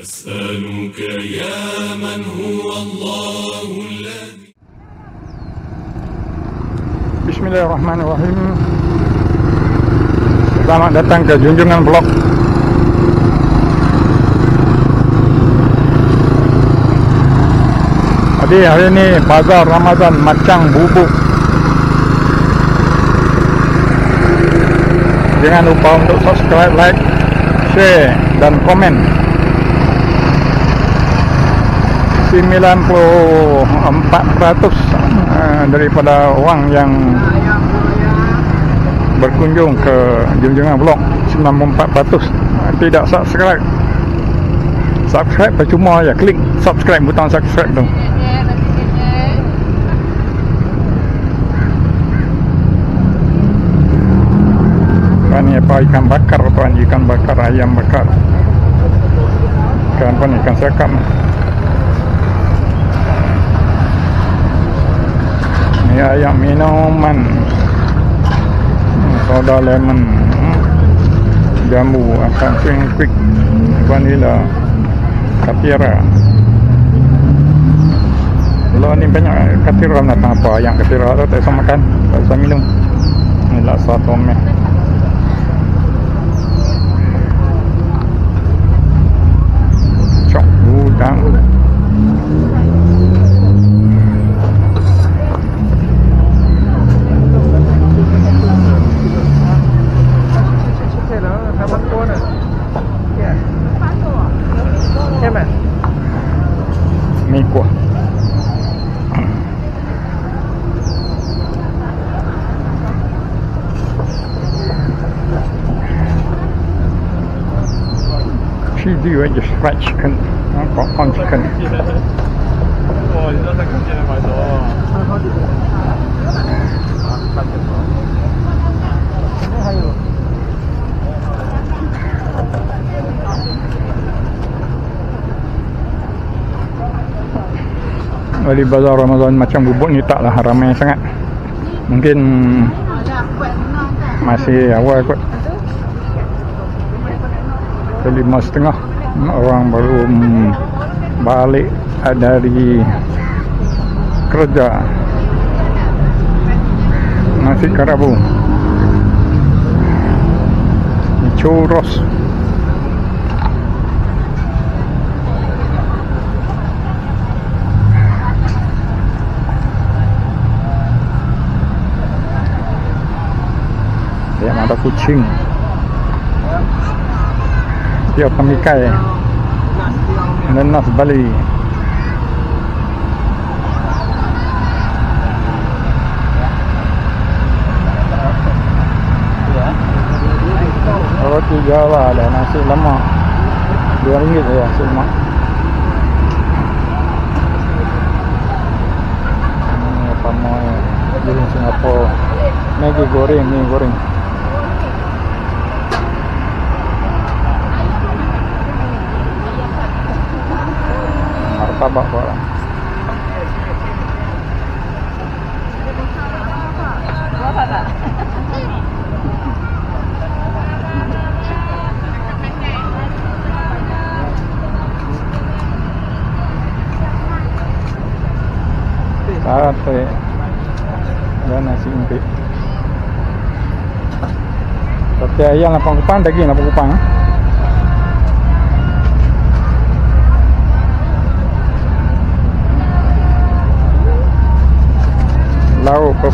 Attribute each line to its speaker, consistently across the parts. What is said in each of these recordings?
Speaker 1: نسألك يا من هو الله الذي
Speaker 2: Bismillahirrahmanirrahim Selamat datang ke Junjungan Blok Jadi hari ini Bazar Ramadan Macang Bubuk Jangan lupa untuk subscribe, like, share dan komen 94% eh, daripada orang yang berkunjung ke Junjungan Blok 94% tidak subscribe. Subscribe percuma ya klik subscribe butang subscribe tu. Tuan ni apa ikan bakar tuan ikan bakar ayam bakar. Ikan apa ni ikan ni ayam minuman. Soda lemon. Jamu akan swing quick vanilla katira kalau ni banyak katira nak apa yang katira tu tak bisa makan tak bisa minum. Ni laksa tomeh cok udang 美国。She do just fried chicken, popcorn chicken.
Speaker 3: You.
Speaker 2: Wali Bazar Ramadan macam bubuk ni taklah ramai sangat. Mungkin masih awal kot. Lima setengah Orang baru balik dari kerja. Nasi karabu. Churros Dia ada kucing. Dia pemikai Nenas Bali. Roti Jawa ada nasi lemak. Dua ringgit ya nasi lemak. Ini apa mau Giling Singapura. Maggi goreng, mie goreng Martabak orang Sate Dan nasi empik. Sate ayam lapang kupang Daging lapang kupang eh?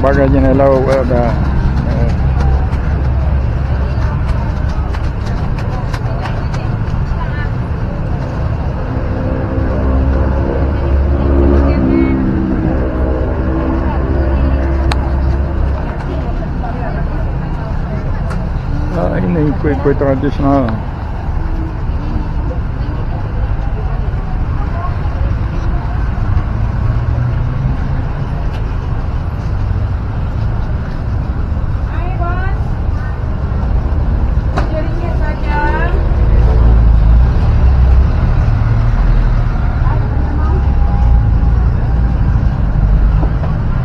Speaker 2: Lauk pelbagai jenis lauk ada eh, Ah, ini kuih-kuih tradisional.
Speaker 4: Hai bos, tujuh ringgit saja.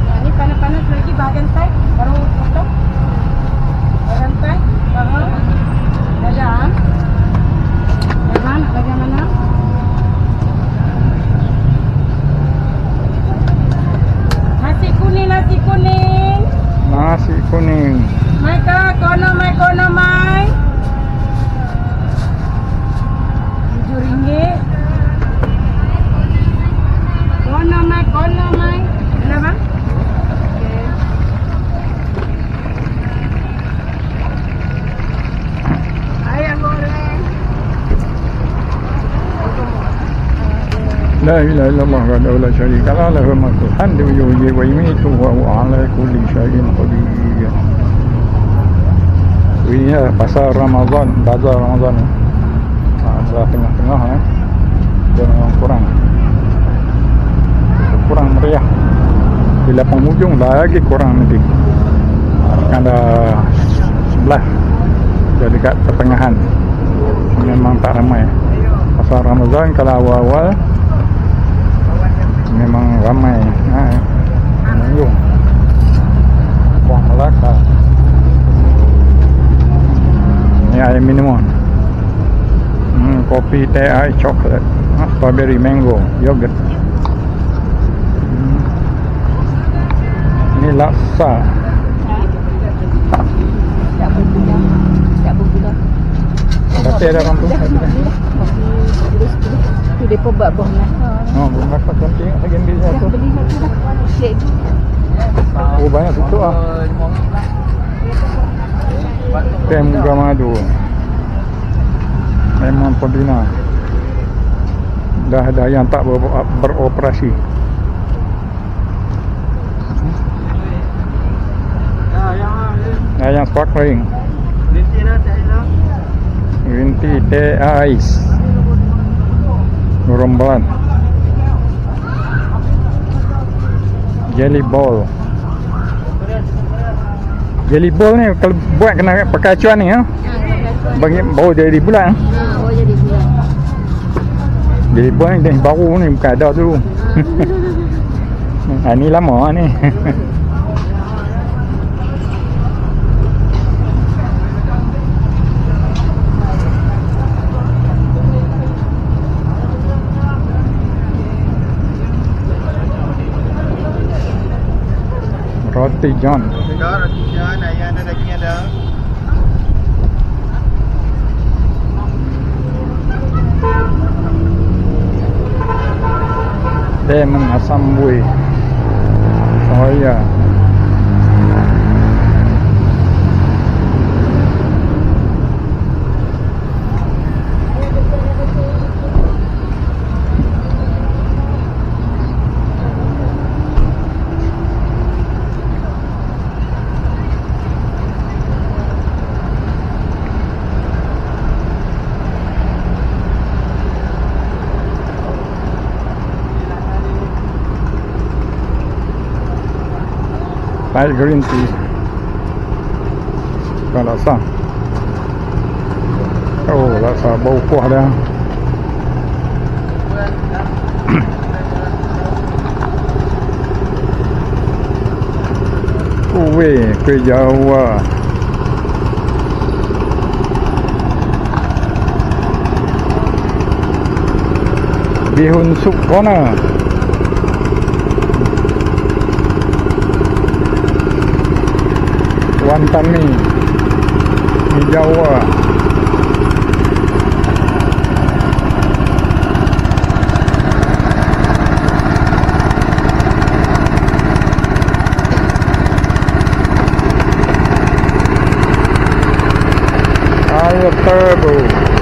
Speaker 4: Ya, ini panas-panas lagi bahagian side baru potong. Bahagian side, baru. Dadah.
Speaker 2: لا إله إلا الله وحده لا شريك له له الملك الحمد يحيي ويميت وهو على كل شيء قدير ويا pasal رمضان بازار رمضان بازار tengah tengah ya jangan kurang kurang meriah bila penghujung lagi kurang nanti akan ada sebelah jadi kat pertengahan. Memang tak ramai. Pasal Ramadan kalau awal-awal memang ramai. Ha, pengunjung Kuang Melaka ni air minuman hmm, kopi teh air coklat. Ha, strawberry mango yogurt. Hmm. ni laksa. Tapi ada orang tu
Speaker 4: Tu depa buat buah Melaka.
Speaker 2: oh, belum dapat cantik lagi ambil satu
Speaker 4: beli satu dah. Tu.
Speaker 2: oh banyak tutup ah teh muka madu memang pembina dah ada yang tak ber, beroperasi Nah, yang sparkling Green tea, teh ais Rombalan Jelly ball. Jelly ball ni kalau buat kena pakai acuan ni ha? Bagi bau jadi bulan
Speaker 4: Ha, oh jadi bulan.
Speaker 2: Jelly ball ni baru ni bukan ada dulu ha, Ni lama ni Roti John.
Speaker 3: Ada roti john, ayam ada, daging ada.
Speaker 2: Asam buih. Soya Thai green tea. Còn laksa. Oh laksa bau kuah dia. Kuih, kuih Jawa. Bihun sup corner Wantan mi Mi Jawa Air turbo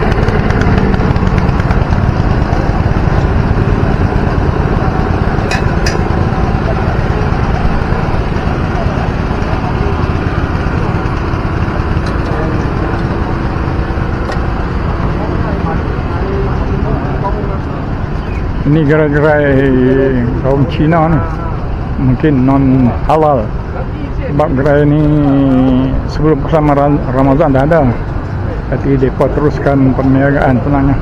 Speaker 2: Ini gerai-gerai kaum Cina ni. Mungkin non halal. Sebab gerai ni sebelum bersama Ra- Ramadan dah ada. Tapi mereka teruskan perniagaan sebenarnya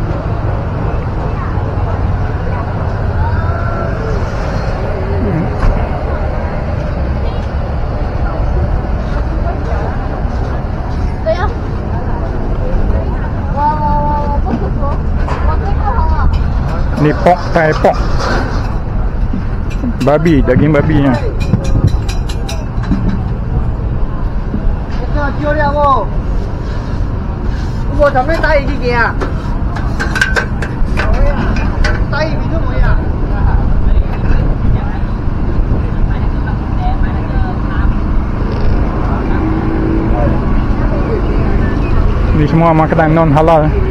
Speaker 2: ni pork thai pork babi daging
Speaker 3: babi ya. ni
Speaker 2: Ni semua makanan non halal.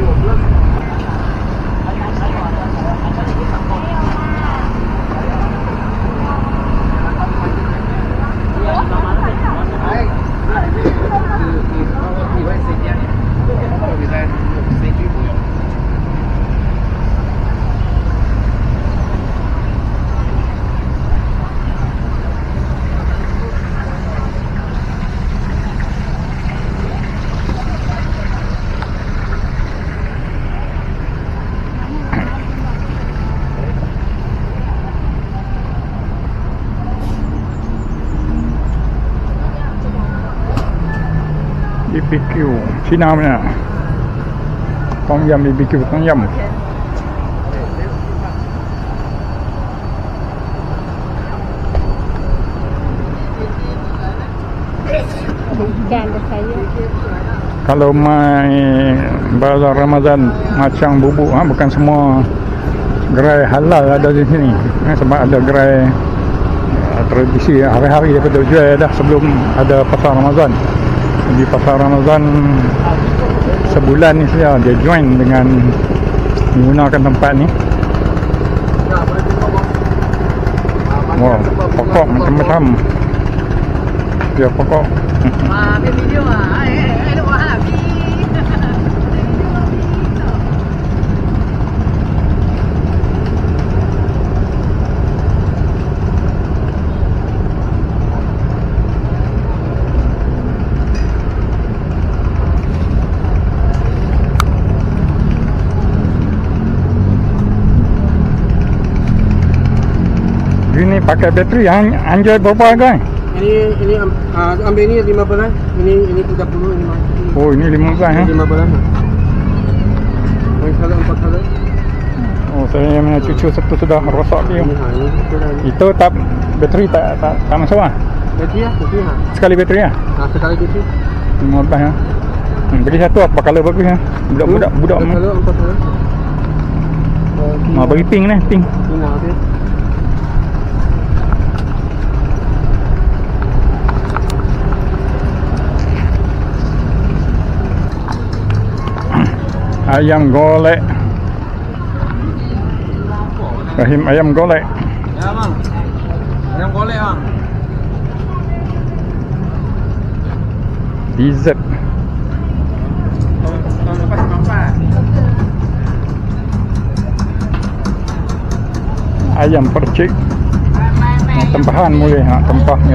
Speaker 2: BBQ Cina punya Tom Yam BBQ Tom Yam
Speaker 4: saya.
Speaker 2: Kalau mai Bazar Ramadan Macam bubuk ha? Bukan semua Gerai halal ada di sini ha? Sebab ada gerai uh, Tradisi hari-hari daripada jual dah Sebelum ada pasar Ramadan Di pasar Ramadan Sebulan ni saja Dia join dengan Menggunakan tempat ni. Wow Pokok macam-macam. Dia pokok.
Speaker 3: Wah, ambil video ah. Eh, eh, eh, wah, habis.
Speaker 2: Ini pakai bateri an- Anjay berapa harga ni?
Speaker 5: Ini ini uh, ambil ni 15. Ini ini 30 ini.
Speaker 2: Oh ini 15 ha?
Speaker 5: Ini 15. Main kalau empat kali.
Speaker 2: Oh saya punya cucu satu sudah rosak dia
Speaker 5: Ini ha ini dah.
Speaker 2: Itu tak bateri tak tak, tak masuk lah
Speaker 5: Jadi ya, jadi ha.
Speaker 2: Sekali bateri lah
Speaker 5: Ha sekali gitu.
Speaker 2: 15 ya. Hmm, bagi satu apa color bagus ya. Budak-budak budak
Speaker 5: kali empat kali.
Speaker 2: Ah bagi pink ni, pink.
Speaker 5: Ini ada.
Speaker 2: Ayam golek. Rahim ayam golek.
Speaker 5: Ya bang. Yang boleh bang.
Speaker 2: Dessert.
Speaker 5: Tahun lepas mampat.
Speaker 2: Ayam percik. Tempahan boleh ha, tempah ni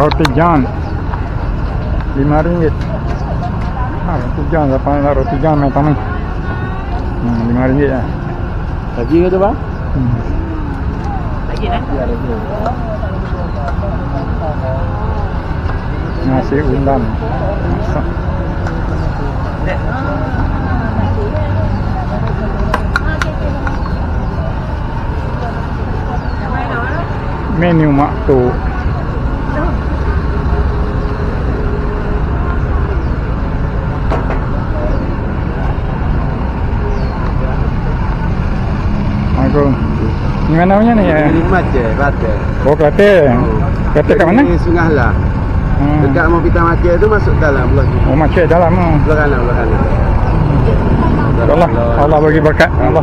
Speaker 2: Roti john. Lima ringgit. Ha, roti john. Siapa nak roti john main tamu. Hmm, lima ringgit lah.
Speaker 5: Lagi ke tu bang?
Speaker 2: Hmm. Nasi undang. Masak. Menu mak tu. Aku. Ni mana punya ni? ya?
Speaker 5: Ini macam rata.
Speaker 2: Oh, kata. Kata kat mana?
Speaker 5: Ini Sungai lah.
Speaker 2: Hmm.
Speaker 5: Dekat mau kita makan tu masuk dalam belah.
Speaker 2: Oh, macam dalam tu.
Speaker 5: Belah kanan, belah kanan.
Speaker 2: Allah Allah bagi berkat Allah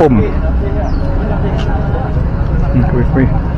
Speaker 4: home. Mm, wait, wait.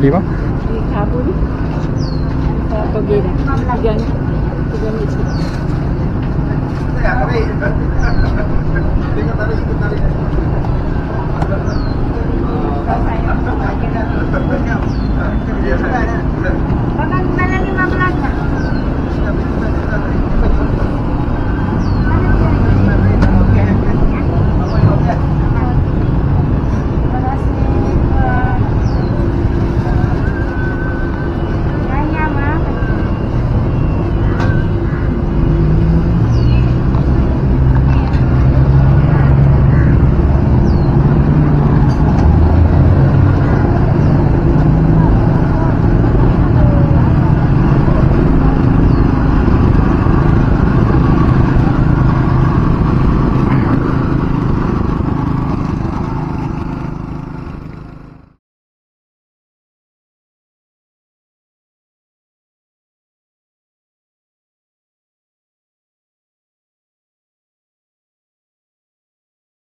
Speaker 4: di ba? Habol.
Speaker 2: Pagi dah.
Speaker 4: Tiga minit. Tiga minit. Tiga minit. Tiga minit. Tiga minit.
Speaker 3: Tiga minit. Tiga minit.